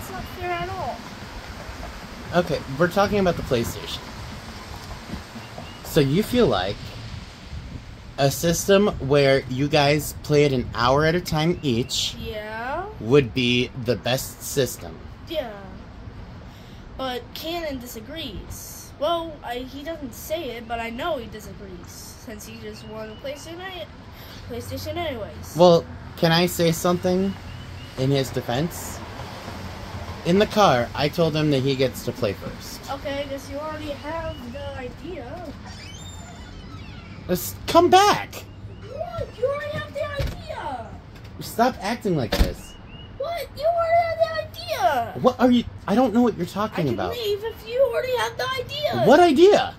That's not fair at all. Okay, we're talking about the PlayStation. So you feel like a system where you guys play it an hour at a time each Yeah. would be the best system. Yeah. But Cannon disagrees. Well, I, he doesn't say it, but I know he disagrees since he just won PlayStation, PlayStation anyways. Well, can I say something in his defense? In the car, I told him that he gets to play first. okay, I guess you already have the idea. Let's come back. What? You already have the idea. Stop acting like this. What? You already have the idea. What are you? I don't know what you're talking I talking can leave if you already have the idea. What idea?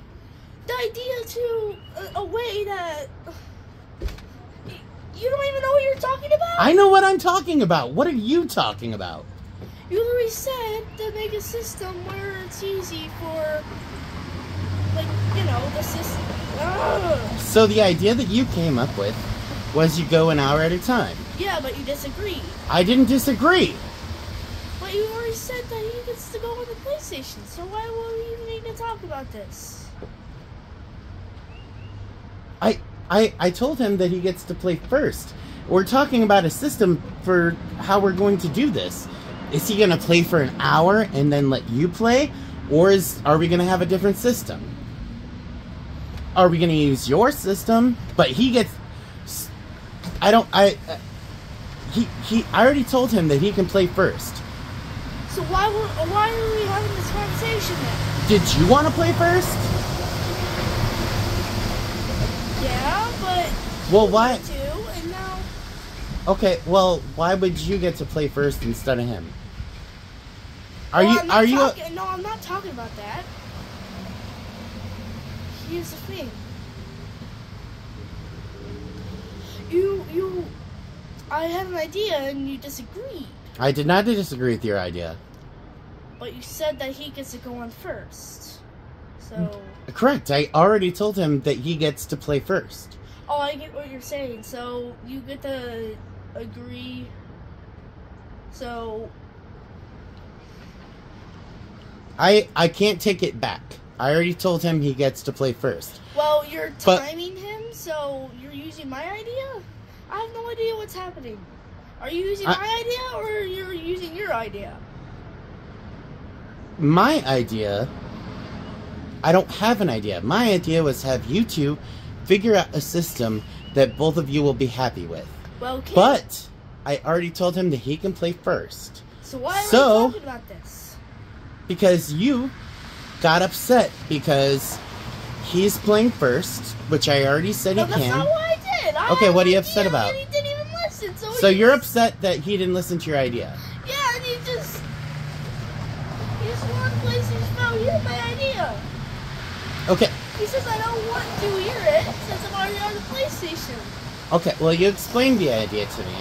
The idea to a, a way that you don't even know what you're talking about. I know what I'm talking about. What are you talking about? You literally said to make a system where it's easy for, like, you know, the system. Ugh. So the idea that you came up with was you go an hour at a time. Yeah, but you disagree. I didn't disagree. But you already said that he gets to go on the PlayStation, so why would we even need to talk about this? I I I told him that he gets to play first. We're talking about a system for how we're going to do this. Is he going to play for an hour and then let you play or is are we going to have a different system? Are we going to use your system but he gets I don't I uh, he he I already told him that he can play first. So why why are we having this conversation then? Did you want to play first? Yeah, but Well, why wanted to, and now Okay, well, why would you get to play first instead of him? Are Well, you are you Talking, no, I'm not talking about that. Here's the thing. You you, I had an idea and you disagreed, I did not disagree with your idea. but you said that he gets to go on first. So, mm, Correct. I already told him that he gets to play first. oh, I get what you're saying. So you get to agree. So I I can't take it back. I already told him he gets to play first. Well, you're But- timing him, so you're using my idea? I have no idea what's happening. Are you using I- my idea or you're using your idea? My idea I don't have an idea. My idea was have you two figure out a system that both of you will be happy with. Well, okay. But I already told him that he can play first. so why are so- we talking about this? Because you got upset because he's playing first, which I already said No, he that's can. not what I did. I Okay, what are you upset about? He didn't even listen. So, So you're just- upset that he didn't listen to your idea. Yeah, and he just he just wanted PlayStation. No, he had my idea. Okay, He says I don't want to hear it since I'm already on the PlayStation. okay. Well, you explained the idea to me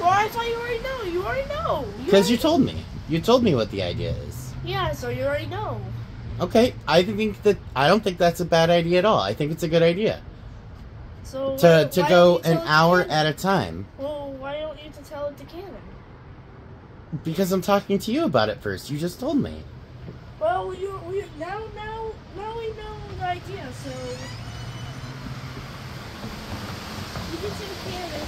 Well, I thought you already know. You already know. because you already- told me. You told me what the idea is. Yeah, so you already know. Okay, I think that I don't think that's a bad idea at all. I think it's a good idea So to why- to why go an tell hour at a time Well, why don't you tell it to Cannon? because I'm talking to you about it first. You just told me. Well, you we now now now we know the idea, so you can to Cannon